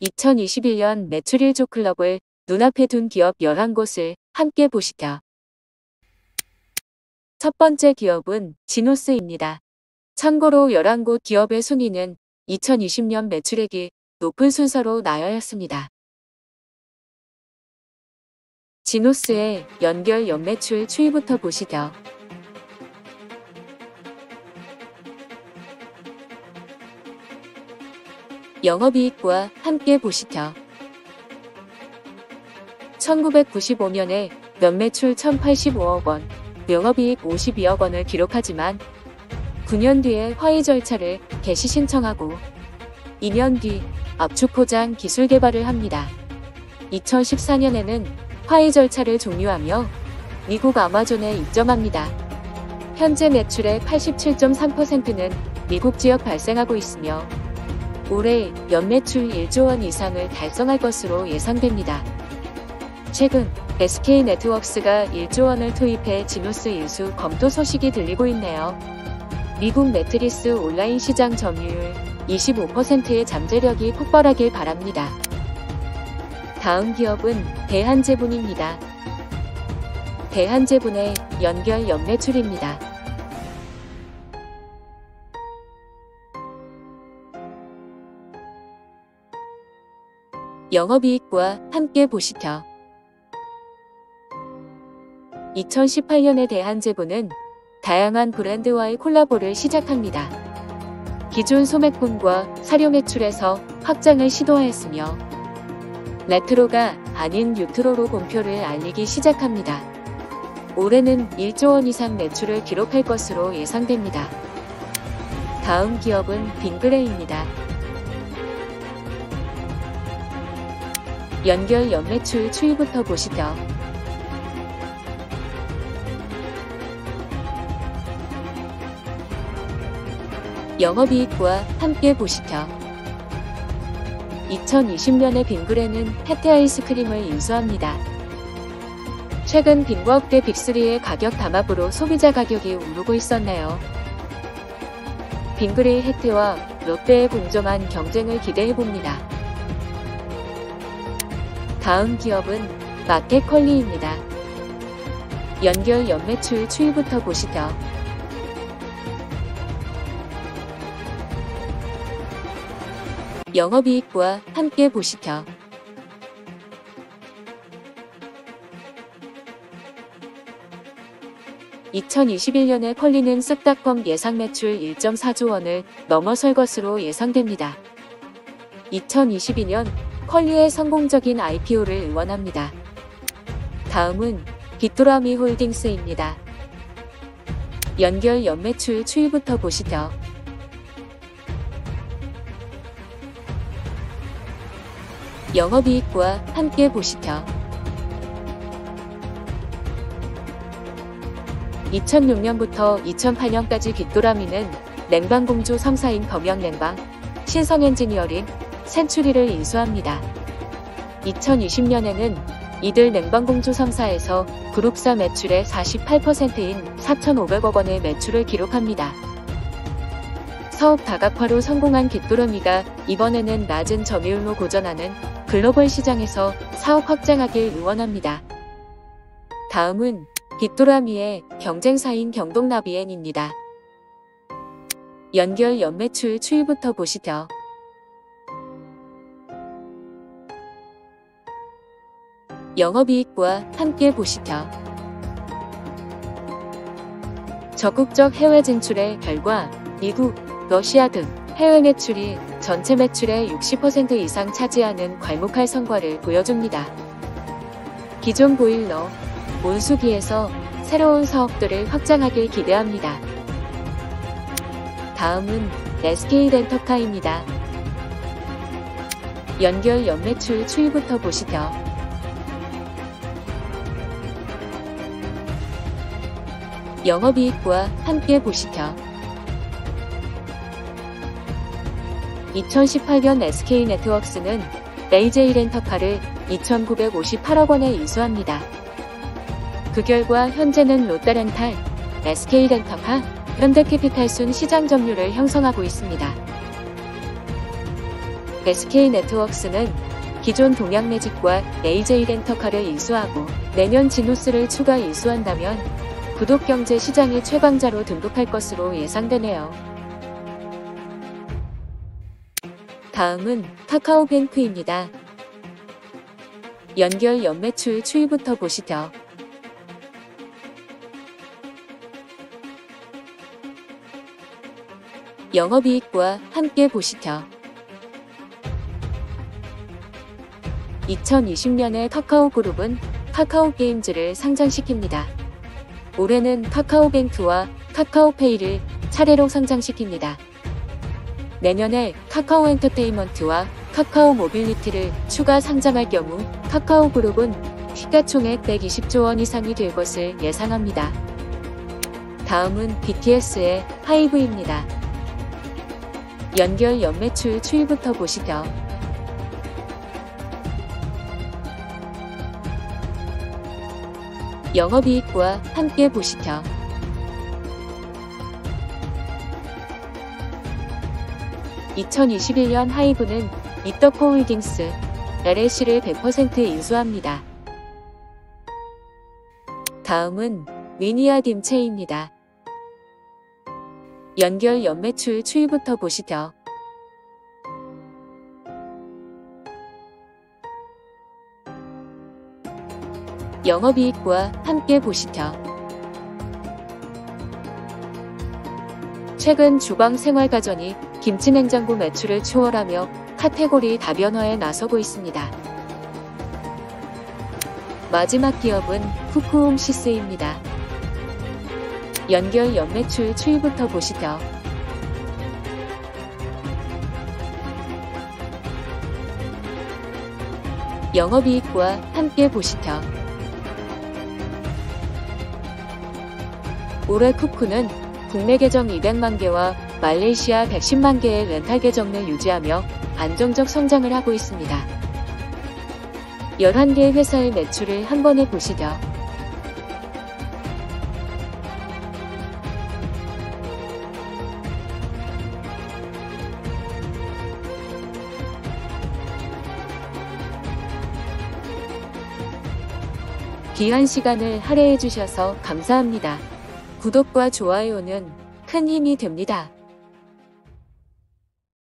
2021년 매출 1조 클럽을 눈앞에 둔 기업 11곳을 함께 보시죠. 첫 번째 기업은 지노스입니다. 참고로 11곳 기업의 순위는 2020년 매출액이 높은 순서로 나열했습니다. 지노스의 연결 연매출 추이부터 보시죠. 영업이익과 함께 보시죠. 1995년에 연매출 1085억 원, 영업이익 52억 원을 기록하지만 9년 뒤에 화의 절차를 개시 신청하고 2년 뒤 압축 포장 기술 개발을 합니다. 2014년에는 화의 절차를 종료하며 미국 아마존에 입점합니다. 현재 매출의 87.3%는 미국 지역 발생하고 있으며 올해 연매출 1조 원 이상을 달성할 것으로 예상됩니다. 최근 SK 네트워크스가 1조 원을 투입해 지노스 인수 검토 소식이 들리고 있네요. 미국 매트리스 온라인 시장 점유율 25%의 잠재력이 폭발하길 바랍니다. 다음 기업은 대한제분입니다. 대한제분의 연결 연매출입니다. 영업이익과 함께 보시죠. 2018년에 대한제분은 다양한 브랜드와의 콜라보를 시작합니다. 기존 소매품과 사료 매출에서 확장을 시도하였으며 레트로가 아닌 뉴트로로 공표를 알리기 시작합니다. 올해는 1조 원 이상 매출을 기록할 것으로 예상됩니다. 다음 기업은 빙그레입니다. 연결 연매출 추이부터 보시죠. 영업이익과 함께 보시죠. 2020년에 빙그레는 혜태 아이스크림을 인수합니다. 최근 빙과 업대 빅3의 가격 담합으로 소비자 가격이 오르고 있었네요. 빙그레의 혜태와 롯데의 공정한 경쟁을 기대해봅니다. 다음 기업은 마켓컬리입니다. 연결 연매출 추이부터 보시죠. 영업이익과 함께 보시죠. (2021년에) 컬리는 쓱닷컴 예상 매출 1.4조 원을 넘어설 것으로 예상됩니다. 2022년 컬리의 성공적인 IPO를 응원합니다. 다음은 빅도라미 홀딩스입니다. 연결 연매출 추이부터 보시죠. 영업이익과 함께 보시죠. 2006년부터 2008년까지 빅도라미는 냉방공주 3사인 범영냉방, 신성엔지니어링, 센츄리를 인수합니다. 2020년에는 이들 냉방공주 3사에서 그룹사 매출의 48%인 4,500억 원의 매출을 기록합니다. 사업 다각화로 성공한 깃도러미가 이번에는 낮은 점유율로 고전하는 글로벌 시장에서 사업 확장하길 응원합니다. 다음은 깃도라미의 경쟁사인 경동나비엔입니다. 연결 연매출 추이부터 보시죠. 영업이익과 함께 보시죠. 적극적 해외 진출의 결과 미국, 러시아 등 해외 매출이 전체 매출의 60% 이상 차지하는 괄목할 성과를 보여줍니다. 기존 보일러, 온수기에서 새로운 사업들을 확장하길 기대합니다. 다음은 SK 렌터카입니다. 연결 연매출 추이부터 보시죠. 영업이익과 함께 보시죠. 2018년 SK네트워크스는 AJ 렌터카를 2,958억 원에 인수합니다. 그 결과 현재는 롯데렌탈, SK렌터카, 현대캐피탈 순 시장 점유율을 형성하고 있습니다. SK 네트웍스는 기존 동양매직과 AJ 렌터카를 인수하고 내년 지누스를 추가 인수한다면 구독경제 시장의 최강자로 등극할 것으로 예상되네요. 다음은 카카오뱅크입니다. 연결 연매출 추이부터 보시죠. 영업이익과 함께 보시죠. 2020년에 카카오그룹은 카카오게임즈를 상장시킵니다. 올해는 카카오뱅크와 카카오페이를 차례로 상장시킵니다. 내년에 카카오 엔터테인먼트와 카카오 모빌리티를 추가 상장할 경우 카카오 그룹은 시가총액 120조 원 이상이 될 것을 예상합니다. 다음은 BTS의 하이브입니다. 연결 연매출 추이부터 보시죠. 영업이익과 함께 보시죠. (2021년) 하이브는 이더코홀딩스 LLC를 100% 인수합니다. 다음은 위니아 딤체입니다. 연결 연매출 추이부터 보시죠. 영업이익과 함께 보시죠. 최근 주방 생활가전이 김치냉장고 매출을 초월하며 카테고리 다변화에 나서고 있습니다. 마지막 기업은 후쿠홈시스입니다. 연결 연매출 추이부터 보시죠. 영업이익과 함께 보시죠. 올해 쿠쿠는 국내 계정 200만 개와 말레이시아 110만 개의 렌탈 계정을 유지하며 안정적 성장을 하고 있습니다. 11개의 회사의 매출을 한 번에 보시죠. 귀한 시간을 할애해 주셔서 감사합니다. 구독과 좋아요는 큰 힘이 됩니다.